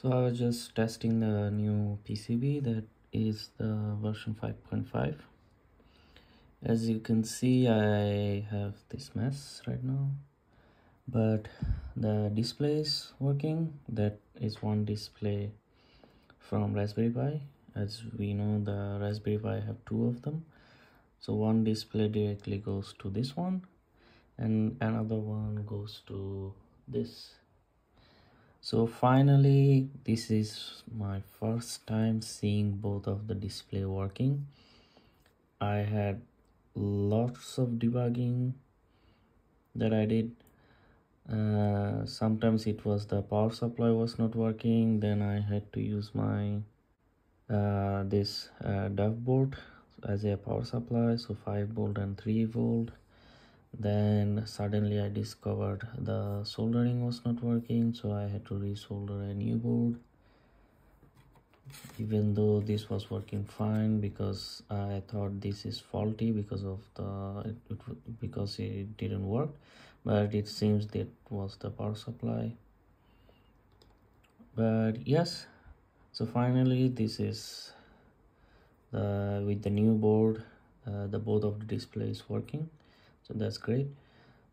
So I was just testing the new PCB that is the version 5.5. As you can see, I have this mess right now, but the display is working. That is one display from Raspberry Pi. As we know, the Raspberry Pi have two of them. So one display directly goes to this one and another one goes to this so finally this is my first time seeing both of the display working. I had lots of debugging that i did. Uh, sometimes it was the power supply was not working then i had to use my uh, this uh, board as a power supply so 5 volt and 3 volt then suddenly i discovered the soldering was not working so i had to resolder a new board. Even though this was working fine because i thought this is faulty because of the it, it, because it didn't work but it seems that was the power supply. But yes so finally this is the with the new board uh, the both of the display is working so that's great.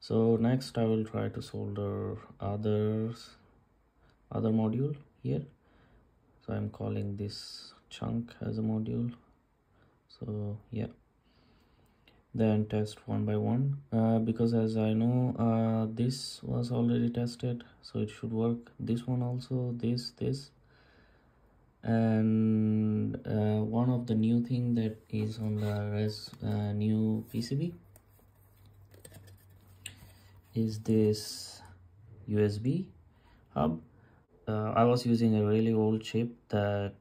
So next i will try to solder others other module here. So i'm calling this chunk as a module. So yeah. Then test one by one. Uh, because as i know uh, this was already tested so it should work. This one also this this. And uh, one of the new thing that is on the res uh, new pcb is this USB hub. Uh, I was using a really old chip that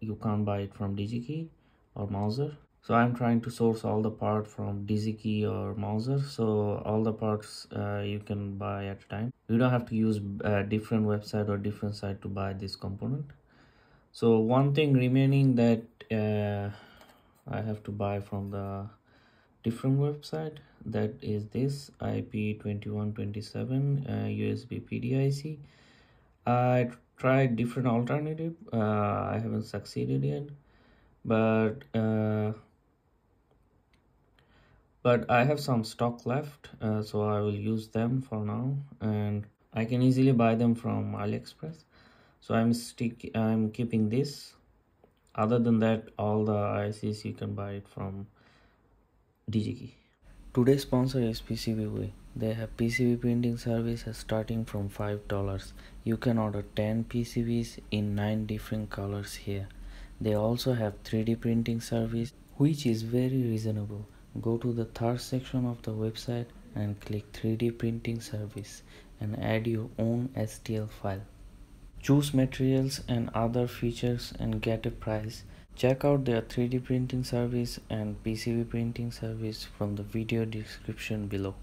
you can't buy it from DigiKey or Mouser. So I'm trying to source all the part from DigiKey or Mouser. So all the parts uh, you can buy at a time. You don't have to use a different website or different site to buy this component. So one thing remaining that uh, I have to buy from the different website that is this IP2127 uh, USB PDIC. I tried different alternative. Uh, I haven't succeeded yet, but uh, but I have some stock left, uh, so I will use them for now, and I can easily buy them from AliExpress. So I'm stick. I'm keeping this. Other than that, all the ICs you can buy it from Today's sponsor is PCBWay. They have PCB printing service starting from $5. You can order 10 PCBs in 9 different colors here. They also have 3D printing service which is very reasonable. Go to the third section of the website and click 3D printing service and add your own STL file. Choose materials and other features and get a price Check out their 3D printing service and PCB printing service from the video description below.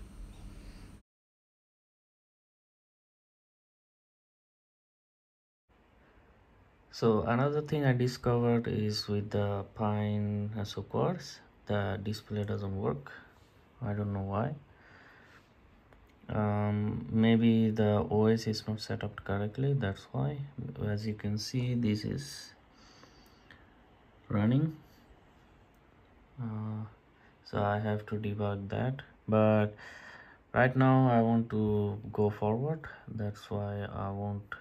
So another thing I discovered is with the Pine SOQuartz, the display doesn't work. I don't know why. Um, maybe the OS is not set up correctly, that's why. As you can see, this is running. Uh, so I have to debug that. But right now I want to go forward. That's why I won't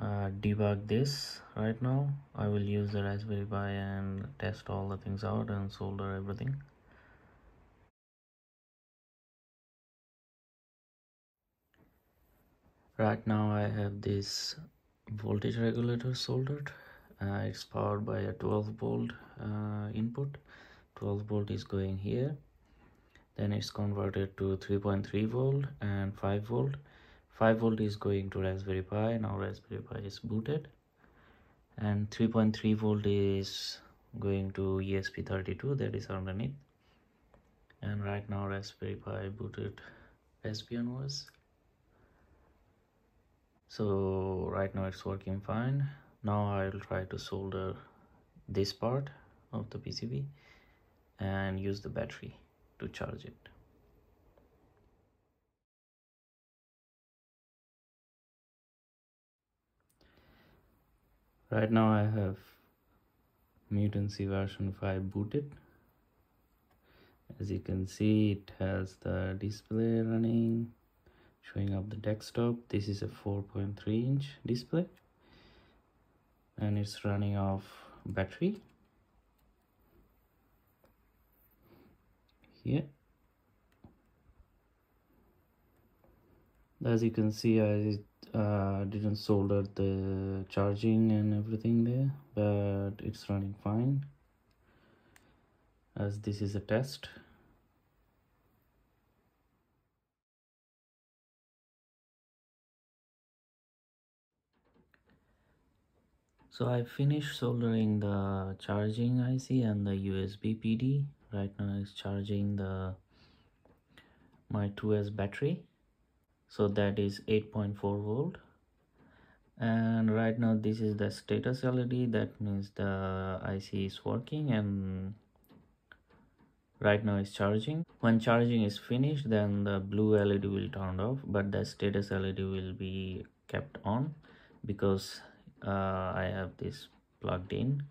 uh, debug this right now. I will use the Raspberry Pi and test all the things out and solder everything. Right now I have this voltage regulator soldered uh, it's powered by a 12 volt uh, input. 12 volt is going here. Then it's converted to 3.3 volt and 5 volt. 5 volt is going to raspberry pi. Now raspberry pi is booted. And 3.3 volt is going to esp32 that is underneath. And right now raspberry pi booted raspbian was so right now it's working fine now I'll try to solder this part of the PCB and use the battery to charge it. right now I have mutantC version 5 booted. As you can see it has the display running showing up the desktop. This is a 4.3 inch display and it's running off battery. Here. As you can see I uh, didn't solder the charging and everything there but it's running fine. As this is a test so I finished soldering the charging IC and the USB PD right now it's charging the my 2s battery. So that is 8.4 volt. And right now this is the status led that means the ic is working and right now it's charging. When charging is finished then the blue led will turn off but the status led will be kept on because uh, i have this plugged in.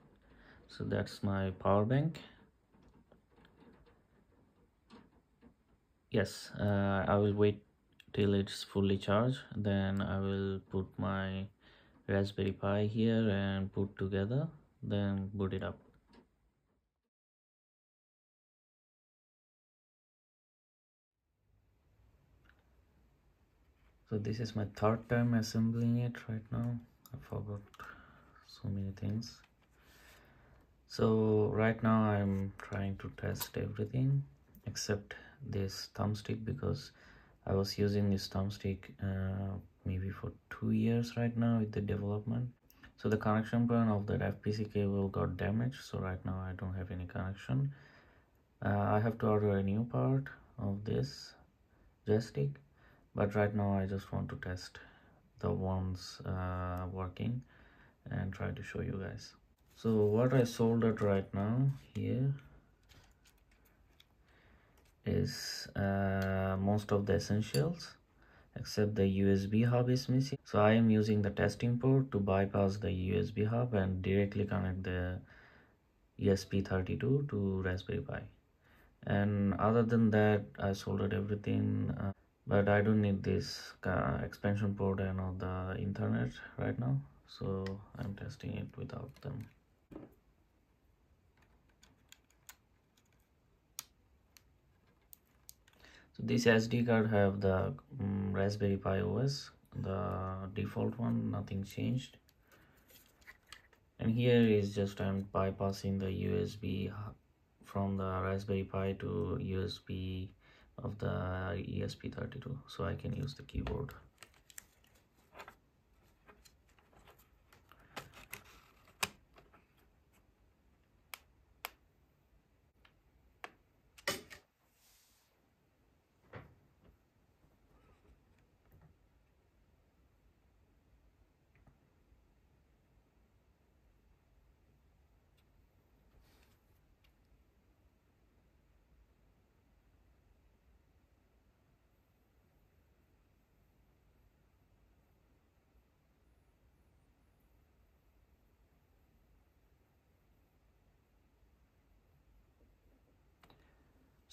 So that's my power bank. Yes uh, i will wait till it's fully charged. Then i will put my raspberry pi here and put together then boot it up. So this is my third time assembling it right now i forgot so many things. So right now i'm trying to test everything except this thumbstick because I was using this thumbstick uh, maybe for two years right now with the development. So the connection point of that FPC cable got damaged so right now I don't have any connection. Uh, I have to order a new part of this joystick but right now I just want to test the ones uh, working and try to show you guys so what I soldered right now here is uh, most of the essentials except the USB hub is missing. So I am using the testing port to bypass the USB hub and directly connect the ESP32 to Raspberry Pi. And other than that, I soldered everything, uh, but I don't need this expansion port and all the internet right now. So I'm testing it without them. so this sd card have the um, raspberry pi os the default one nothing changed and here is just i'm bypassing the usb from the raspberry pi to usb of the esp32 so i can use the keyboard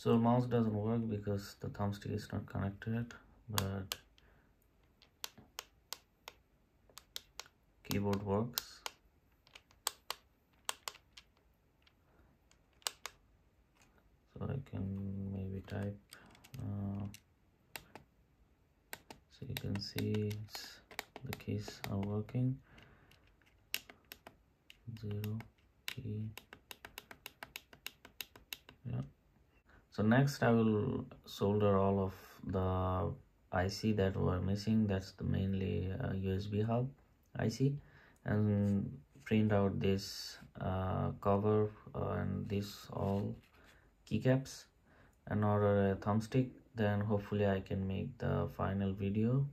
so mouse doesn't work because the thumbstick is not connected but keyboard works. So I can maybe type uh, so you can see the keys are working. Zero key yeah so next i will solder all of the ic that were missing. That's the mainly uh, usb hub ic and print out this uh, cover uh, and this all keycaps. And order a thumbstick. Then hopefully i can make the final video